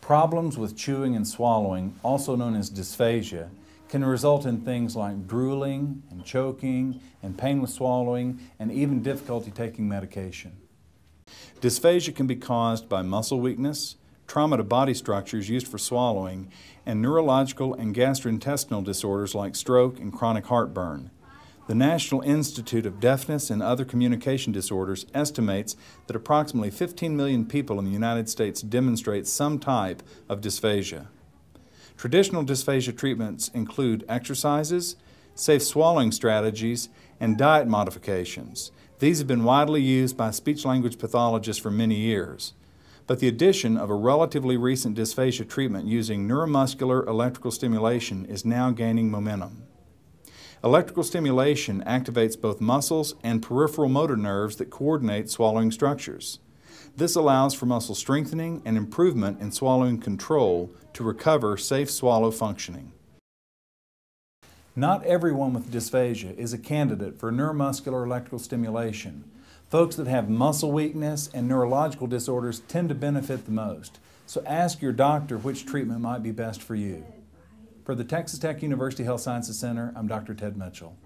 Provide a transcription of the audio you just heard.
Problems with chewing and swallowing, also known as dysphagia, can result in things like drooling and choking and pain with swallowing and even difficulty taking medication. Dysphagia can be caused by muscle weakness, trauma to body structures used for swallowing, and neurological and gastrointestinal disorders like stroke and chronic heartburn. The National Institute of Deafness and Other Communication Disorders estimates that approximately 15 million people in the United States demonstrate some type of dysphagia. Traditional dysphagia treatments include exercises, safe swallowing strategies, and diet modifications. These have been widely used by speech language pathologists for many years. But the addition of a relatively recent dysphagia treatment using neuromuscular electrical stimulation is now gaining momentum. Electrical stimulation activates both muscles and peripheral motor nerves that coordinate swallowing structures. This allows for muscle strengthening and improvement in swallowing control to recover safe swallow functioning. Not everyone with dysphagia is a candidate for neuromuscular electrical stimulation. Folks that have muscle weakness and neurological disorders tend to benefit the most. So ask your doctor which treatment might be best for you. For the Texas Tech University Health Sciences Center, I'm Dr. Tedd Mitchell.